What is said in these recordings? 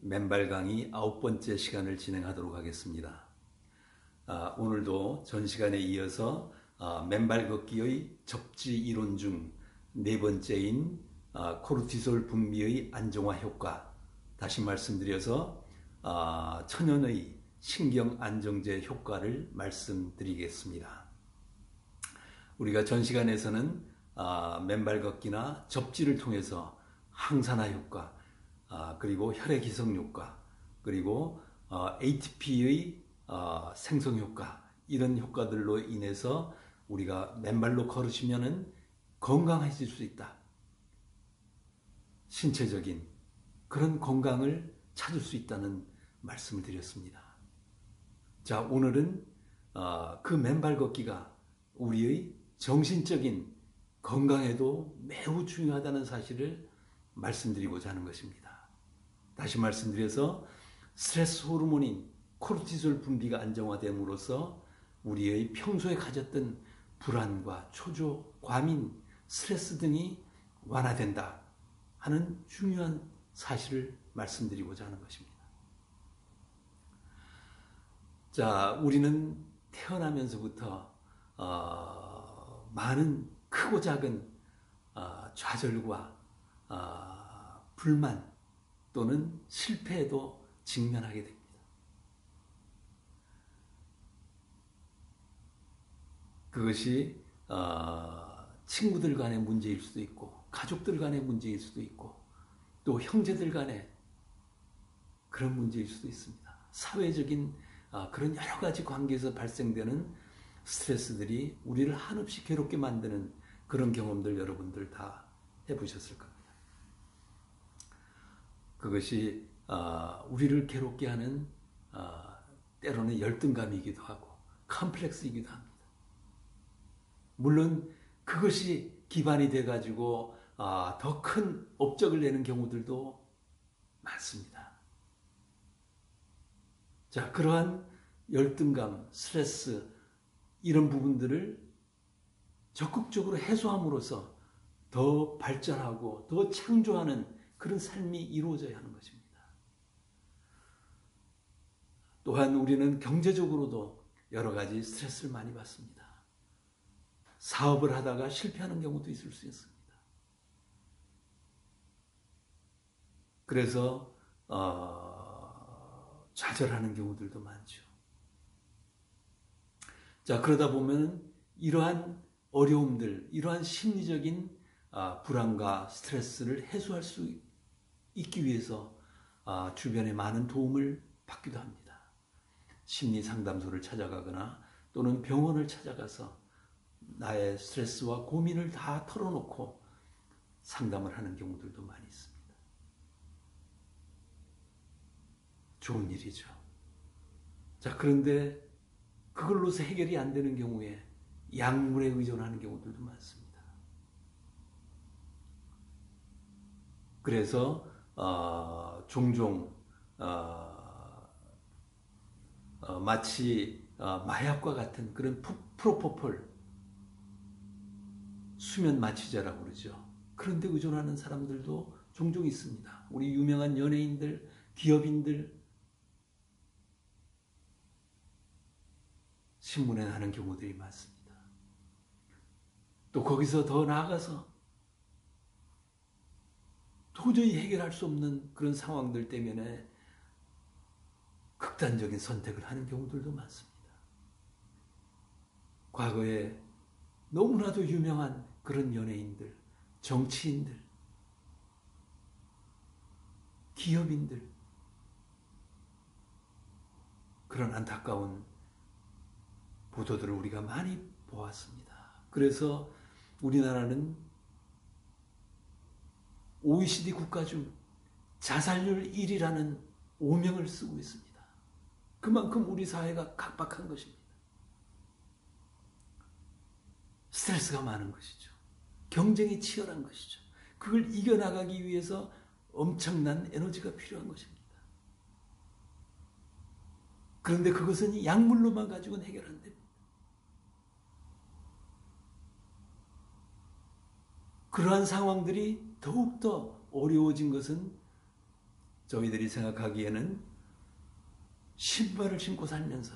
맨발 강의 아홉 번째 시간을 진행하도록 하겠습니다. 아, 오늘도 전 시간에 이어서 아, 맨발 걷기의 접지 이론 중 네 번째인 아, 코르티솔 분비의 안정화 효과 다시 말씀드려서 아, 천연의 신경 안정제 효과를 말씀드리겠습니다. 우리가 전 시간에서는 아, 맨발 걷기나 접지를 통해서 항산화 효과 아, 그리고 혈액 희석 효과, 그리고 어, ATP의 어, 생성 효과 이런 효과들로 인해서 우리가 맨발로 걸으시면은 건강해질 수 있다. 신체적인 그런 건강을 찾을 수 있다는 말씀을 드렸습니다. 자, 오늘은 어, 그 맨발 걷기가 우리의 정신적인 건강에도 매우 중요하다는 사실을 말씀드리고자 하는 것입니다. 다시 말씀드려서 스트레스 호르몬인 코르티솔 분비가 안정화됨으로써 우리의 평소에 가졌던 불안과 초조, 과민, 스트레스 등이 완화된다 하는 중요한 사실을 말씀드리고자 하는 것입니다. 자, 우리는 태어나면서부터 어, 많은 크고 작은 어, 좌절과 어, 불만 또는 실패에도 직면하게 됩니다. 그것이 어, 친구들 간의 문제일 수도 있고 가족들 간의 문제일 수도 있고 또 형제들 간의 그런 문제일 수도 있습니다. 사회적인 어, 그런 여러 가지 관계에서 발생되는 스트레스들이 우리를 한없이 괴롭게 만드는 그런 경험들 여러분들 다 해보셨을 겁니다. 그것이 어, 우리를 괴롭게 하는 어, 때로는 열등감이기도 하고 컴플렉스이기도 합니다. 물론 그것이 기반이 돼가지고 어, 더큰 업적을 내는 경우들도 많습니다. 자, 그러한 열등감, 스트레스 이런 부분들을 적극적으로 해소함으로써 더 발전하고 더 창조하는 그런 삶이 이루어져야 하는 것입니다. 또한 우리는 경제적으로도 여러 가지 스트레스를 많이 받습니다. 사업을 하다가 실패하는 경우도 있을 수 있습니다. 그래서 어, 좌절하는 경우들도 많죠. 자 그러다 보면 이러한 어려움들, 이러한 심리적인 아, 불안과 스트레스를 해소할 수 있기 위해서 아, 주변에 많은 도움을 받기도 합니다. 심리 상담소를 찾아가거나 또는 병원을 찾아가서 나의 스트레스와 고민을 다 털어놓고 상담을 하는 경우들도 많이 있습니다. 좋은 일이죠. 자, 그런데 그걸로서 해결이 안 되는 경우에 약물에 의존하는 경우들도 많습니다. 그래서 어, 종종 어, 어, 마치 어, 마약과 같은 그런 프로포폴 수면 마취제라고 그러죠. 그런데 의존하는 사람들도 종종 있습니다. 우리 유명한 연예인들, 기업인들 신문에 나는 경우들이 많습니다. 또 거기서 더 나아가서 도저히 해결할 수 없는 그런 상황들 때문에 극단적인 선택을 하는 경우들도 많습니다. 과거에 너무나도 유명한 그런 연예인들, 정치인들, 기업인들, 그런 안타까운 보도들을 우리가 많이 보았습니다. 그래서 우리나라는 OECD 국가 중 자살률 1위라는 오명을 쓰고 있습니다. 그만큼 우리 사회가 각박한 것입니다. 스트레스가 많은 것이죠. 경쟁이 치열한 것이죠. 그걸 이겨나가기 위해서 엄청난 에너지가 필요한 것입니다. 그런데 그것은 약물로만 가지고는 해결 안 됩니다. 그러한 상황들이 더욱더 어려워진 것은 저희들이 생각하기에는 신발을 신고 살면서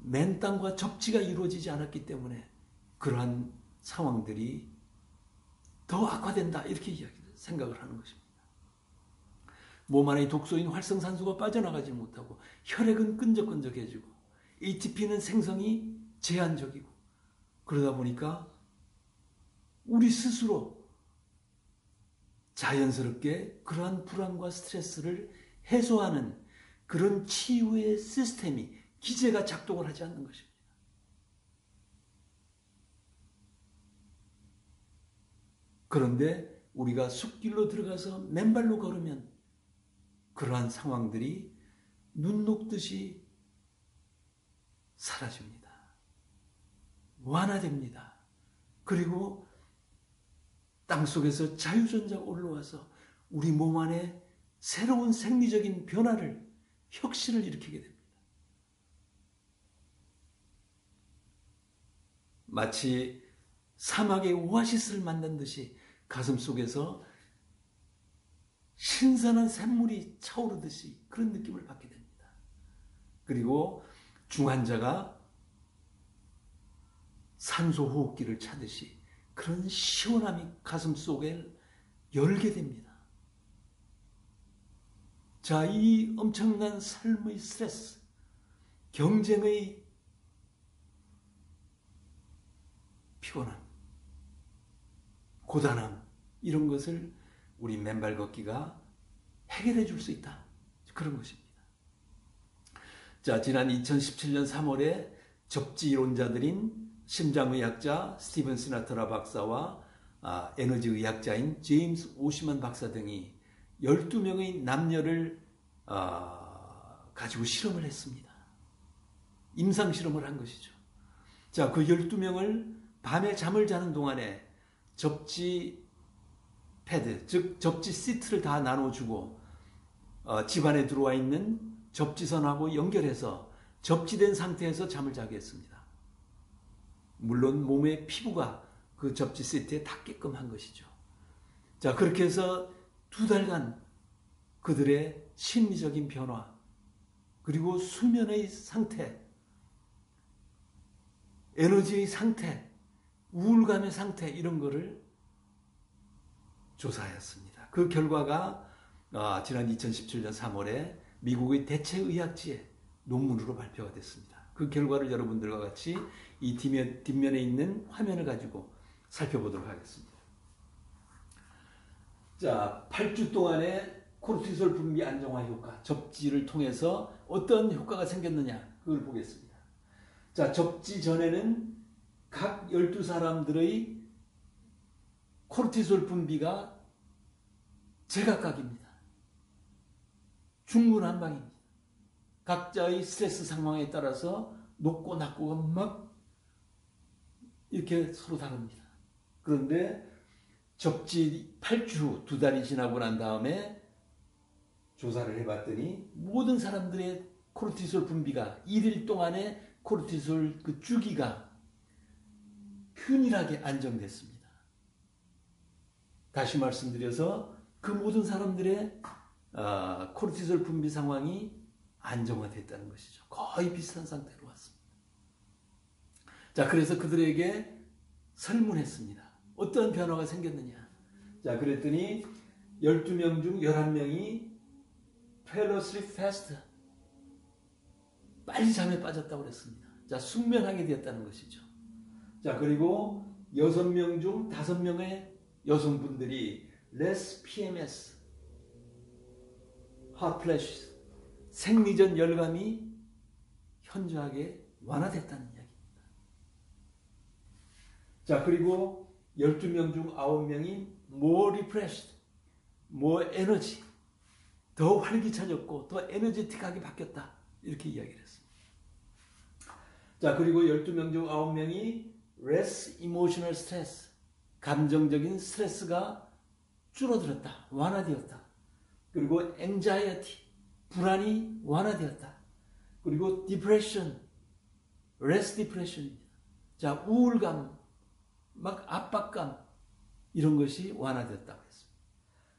맨 땅과 접지가 이루어지지 않았기 때문에 그러한 상황들이 더 악화된다 이렇게 생각을 하는 것입니다. 몸 안에 독소인 활성산소가 빠져나가지 못하고 혈액은 끈적끈적해지고 ATP는 생성이 제한적이고 그러다 보니까 우리 스스로 자연스럽게 그러한 불안과 스트레스를 해소하는 그런 치유의 시스템이 기제가 작동을 하지 않는 것입니다. 그런데 우리가 숲길로 들어가서 맨발로 걸으면 그러한 상황들이 눈 녹듯이 사라집니다. 완화됩니다. 그리고 땅 속에서 자유전자가 올라와서 우리 몸 안에 새로운 생리적인 변화를, 혁신을 일으키게 됩니다. 마치 사막의 오아시스를 만난 듯이 가슴 속에서 신선한 샘물이 차오르듯이 그런 느낌을 받게 됩니다. 그리고 중환자가 산소 호흡기를 차듯이 그런 시원함이 가슴 속에 열게 됩니다. 자, 이 엄청난 삶의 스트레스, 경쟁의 피곤함, 고단함, 이런 것을 우리 맨발 걷기가 해결해 줄 수 있다. 그런 것입니다. 자, 지난 2017년 3월에 접지 이론자들인 심장의학자 스티븐 시나트라 박사와 아, 에너지의학자인 제임스 오시만 박사 등이 12명의 남녀를 아, 가지고 실험을 했습니다. 임상 실험을 한 것이죠. 자, 그 12명을 밤에 잠을 자는 동안에 접지 패드, 즉 접지 시트를 다 나눠주고 어, 집안에 들어와 있는 접지선하고 연결해서 접지된 상태에서 잠을 자게 했습니다. 물론 몸의 피부가 그 접지 시트에 닿게끔 한 것이죠. 자, 그렇게 해서 두 달간 그들의 심리적인 변화, 그리고 수면의 상태, 에너지의 상태, 우울감의 상태, 이런 거를 조사하였습니다. 그 결과가 아, 지난 2017년 3월에 미국의 대체의학지에 논문으로 발표가 됐습니다. 그 결과를 여러분들과 같이 이 뒷면, 뒷면에 있는 화면을 가지고 살펴보도록 하겠습니다. 자, 8주 동안의 코르티솔 분비 안정화 효과, 접지를 통해서 어떤 효과가 생겼느냐, 그걸 보겠습니다. 자, 접지 전에는 각 12사람들의 코르티솔 분비가 제각각입니다. 중구난방입니다. 각자의 스트레스 상황에 따라서 높고 낮고가 막 이렇게 서로 다릅니다. 그런데 접지 8주 두 달이 지나고 난 다음에 조사를 해봤더니 모든 사람들의 코르티솔 분비가 1일 동안의 코르티솔 그 주기가 균일하게 안정됐습니다. 다시 말씀드려서 그 모든 사람들의 어, 코르티솔 분비 상황이 안정화됐다는 것이죠. 거의 비슷한 상태로 왔습니다. 자, 그래서 그들에게 설문했습니다. 어떤 변화가 생겼느냐. 자, 그랬더니 12명 중 11명이 fell asleep fast. 빨리 잠에 빠졌다고 그랬습니다. 자, 숙면하게 되었다는 것이죠. 자, 그리고 6명 중 5명의 여성분들이 less PMS, hot flashes, 생리전 열감이 현저하게 완화됐다는 이야기입니다. 자, 그리고 12명 중 9명이 more refreshed, more energy, 더 활기차졌고 더 에너제틱하게 바뀌었다. 이렇게 이야기를 했습니다. 자, 그리고 12명 중 9명이 less emotional stress, 감정적인 스트레스가 줄어들었다. 완화되었다. 그리고 anxiety, 불안이 완화되었다. 그리고 depression, less depression입니다. 자, 우울감, 막 압박감, 이런 것이 완화되었다고 했습니다.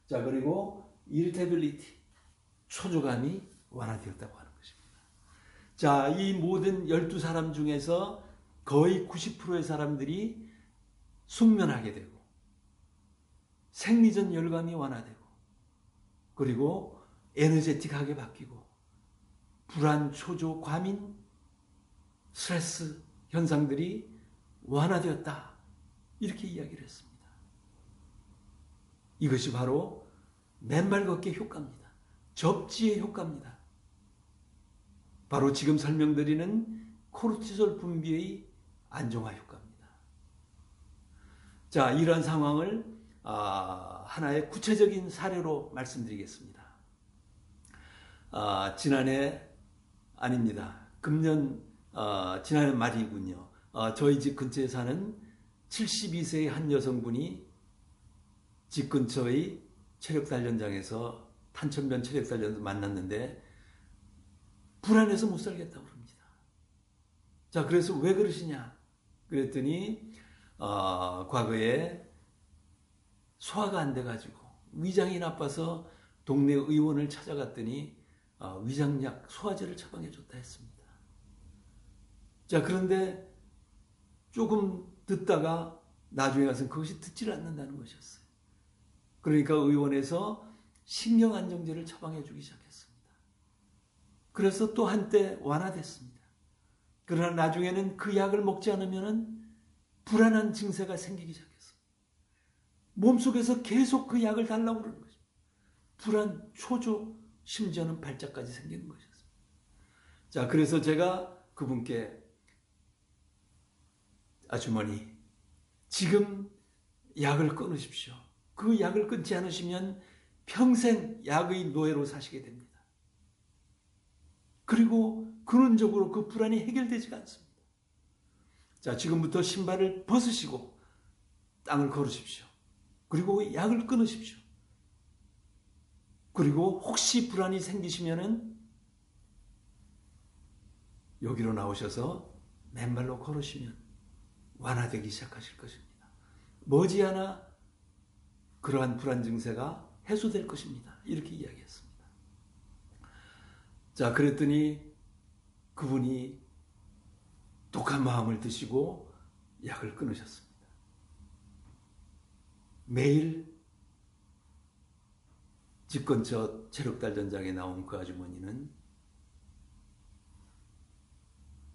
자, 그리고 irritability, 초조감이 완화되었다고 하는 것입니다. 자, 이 모든 12사람 중에서 거의 90%의 사람들이 숙면하게 되고 생리전 열감이 완화되고 그리고 에너제틱하게 바뀌고 불안, 초조, 과민, 스트레스 현상들이 완화되었다. 이렇게 이야기를 했습니다. 이것이 바로 맨발 걷기 효과입니다. 접지의 효과입니다. 바로 지금 설명드리는 코르티솔 분비의 안정화 효과입니다. 자, 이러한 상황을 아, 하나의 구체적인 사례로 말씀드리겠습니다. 아, 지난해 아닙니다. 금년 아, 지난해 말이군요. 저희 집 근처에 사는 72세의 한 여성분이 집 근처의 체력단련장에서 탄천변 체력단련 만났는데 불안해서 못 살겠다고 그럽니다. 자, 그래서 왜 그러시냐? 그랬더니 어, 과거에 소화가 안 돼가지고 위장이 나빠서 동네 의원을 찾아갔더니 어, 위장약 소화제를 처방해 줬다 했습니다. 자, 그런데 조금 듣다가 나중에 가서 그것이 듣질 않는다는 것이었어요. 그러니까 의원에서 신경안정제를 처방해 주기 시작했습니다. 그래서 또 한때 완화됐습니다. 그러나 나중에는 그 약을 먹지 않으면 불안한 증세가 생기기 시작했습니다. 몸속에서 계속 그 약을 달라고 그러는 거죠. 불안, 초조, 심지어는 발작까지 생기는 것이었습니다. 자, 그래서 제가 그분께 아주머니, 지금 약을 끊으십시오. 그 약을 끊지 않으시면 평생 약의 노예로 사시게 됩니다. 그리고 근원적으로 그 불안이 해결되지가 않습니다. 자, 지금부터 신발을 벗으시고 땅을 걸으십시오. 그리고 약을 끊으십시오. 그리고 혹시 불안이 생기시면은 여기로 나오셔서 맨발로 걸으시면 완화되기 시작하실 것입니다. 머지않아 그러한 불안 증세가 해소될 것입니다. 이렇게 이야기했습니다. 자, 그랬더니 그분이 독한 마음을 드시고 약을 끊으셨습니다. 매일 집 근처 체력단련장에 나온 그 아주머니는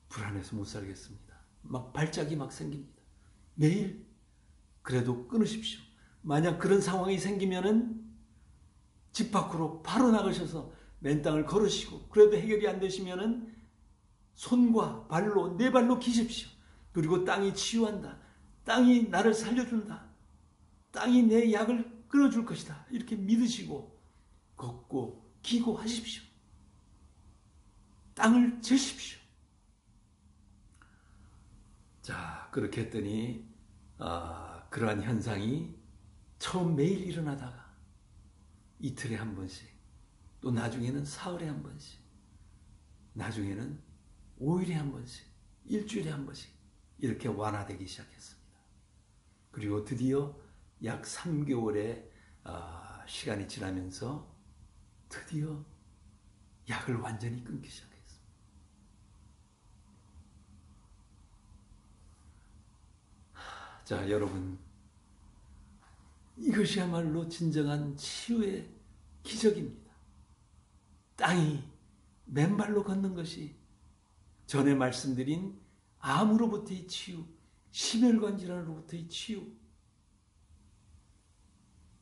불안해서 못 살겠습니다. 막 발작이 막 생깁니다. 매일 그래도 끊으십시오. 만약 그런 상황이 생기면은 집 밖으로 바로 나가셔서 맨 땅을 걸으시고 그래도 해결이 안 되시면은 손과 발로 네 발로 기십시오. 그리고 땅이 치유한다. 땅이 나를 살려준다. 땅이 내 약을 끊어줄 것이다. 이렇게 믿으시고 걷고 기고 하십시오. 땅을 재십시오. 자, 그렇게 했더니 아, 그러한 현상이 처음 매일 일어나다가 이틀에 한 번씩 또 나중에는 사흘에 한 번씩 나중에는 5일에 한 번씩 일주일에 한 번씩 이렇게 완화되기 시작했습니다. 그리고 드디어 약 3개월의 아, 시간이 지나면서 드디어 약을 완전히 끊기 시작했습니다. 자, 여러분 이것이야말로 진정한 치유의 기적입니다. 땅이 맨발로 걷는 것이 전에 말씀드린 암으로부터의 치유, 심혈관 질환으로부터의 치유,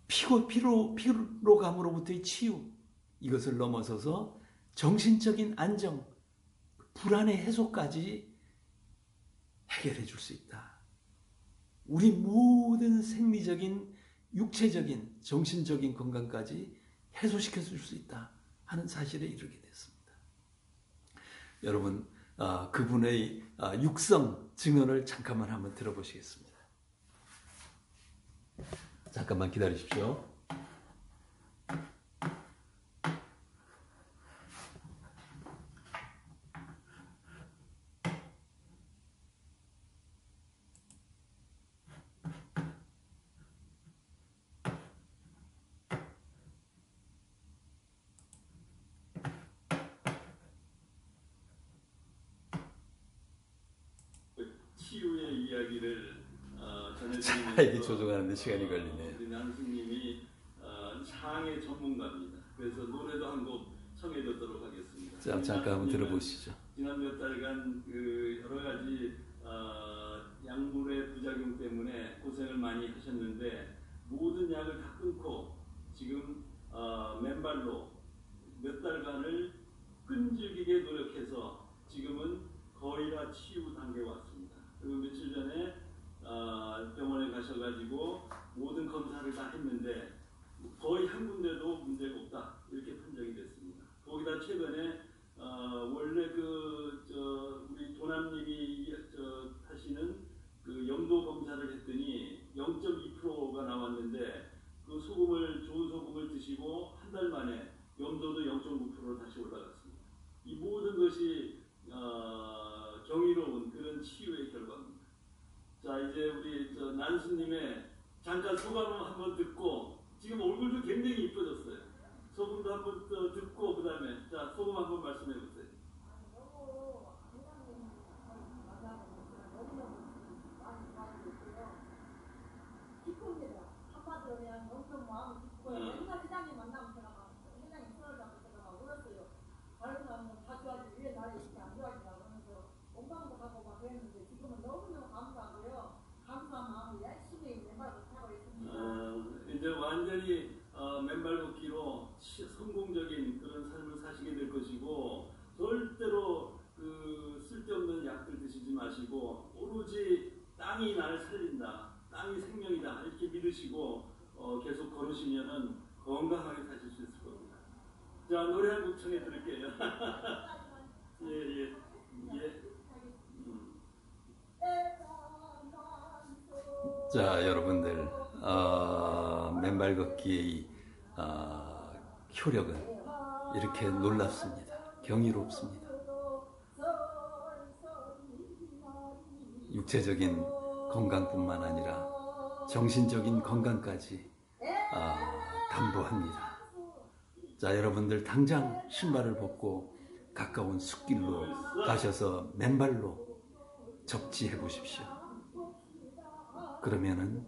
피고 피로 피로감으로부터의 치유 이것을 넘어서서 정신적인 안정, 불안의 해소까지 해결해 줄 수 있다. 우리 모든 생리적인 육체적인, 정신적인 건강까지 해소시켜 줄 수 있다 하는 사실에 이르게 됐습니다. 여러분, 어, 그분의 어, 육성 증언을 잠깐만 한번 들어보시겠습니다. 잠깐만 기다리십시오. 이야기를 어, 자, 전해드리면서 이게 조종하는데 시간이 걸리네요. 우리 남수님이 어, 창의 전문가입니다. 그래서 노래도 한 곡 청해 듣도록 하겠습니다. 자, 잠깐 한번 들어보시죠. 지난 몇 달간 그 여러 가지 어, 약물의 부작용 때문에 고생을 많이 하셨는데 모든 약을 다 끊고 지금 어, 맨발로 몇 달간을 끈질기게 노력해서 지금은 거의 다 치유 단계에 왔습니다. 그리고 며칠 전에 어, 병원에 가셔가지고 모든 검사를 다 했는데 거의 한 군데도 문제가 없다 이렇게 판정이 됐습니다. 거기다 최근에 어, 원래 그, 저, 우리 도남님이 저, 하시는 그 염도 검사를 했더니 0.2%가 나왔는데 그 소금을, 좋은 소금을 드시고 한 달 만에 염도도 0.9%로 다시 올라갔습니다. 이 모든 것이, 어, 경이로운 그런 치유의. 자, 이제 우리 저 난수님의 잠깐 소감을 한번 듣고 지금 얼굴도 굉장히 이뻐졌어요. 소금도 한번 또 듣고 그 다음에 자 소금 한번 말씀해 보세요. 기쁩니다. 한마디로 그냥 엄청 마음이 기쁘고요. 음. 맨날 회장님 만나면 제가 막 회장님 손을 잡고 제가 막 울었어요. 다른 사람은 다 좋아지 왜 나를 이렇게 안 좋아하지라 그러면서 건강도 하고 막 그랬는데 지금은 너무너무 감사하고요. 감사한 마음을 열심히 내말고 하고 있습니다. 어, 이제 완전히 어, 맨발 걷기로 치- 성공적인 그런 삶을 사시게 될 것이고 절대로 그 쓸데없는 약들 드시지 마시고 오로지 땅이 나를 살린다, 땅이 생명이다 믿으시고 어, 계속 걸으시면은 건강하게 사실 수 있을 겁니다. 자 노래 한 곡 청해 드릴게요. 예예 예. 예. 음. 자, 여러분들, 어, 맨발 걷기의 어, 효력은 이렇게 놀랍습니다. 경이롭습니다. 육체적인 건강뿐만 아니라 정신적인 건강까지 어, 담보합니다. 자, 여러분들 당장 신발을 벗고 가까운 숲길로 가셔서 맨발로 접지해 보십시오. 그러면은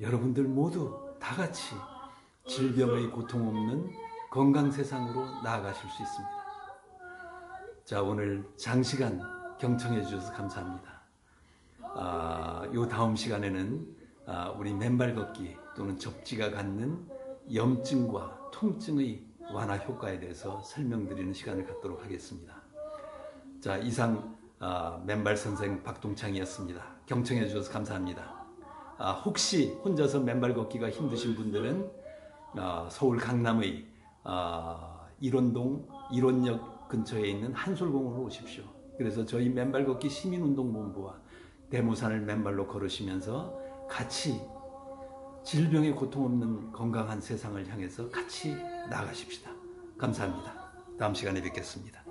여러분들 모두 다 같이 질병의 고통 없는 건강 세상으로 나아가실 수 있습니다. 자, 오늘 장시간 경청해 주셔서 감사합니다. 아, 요 다음 시간에는 아, 우리 맨발 걷기 또는 접지가 갖는 염증과 통증의 완화 효과에 대해서 설명드리는 시간을 갖도록 하겠습니다. 자, 이상 아, 맨발 선생 박동창이었습니다. 경청해 주셔서 감사합니다. 아, 혹시 혼자서 맨발 걷기가 힘드신 분들은 아, 서울 강남의 아, 일원동 일원역 근처에 있는 한솔공원으로 오십시오. 그래서 저희 맨발 걷기 시민운동본부와 대모산을 맨발로 걸으시면서 같이 질병의 고통 없는 건강한 세상을 향해서 같이 나가십시다. 감사합니다. 다음 시간에 뵙겠습니다.